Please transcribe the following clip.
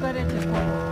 કરે છે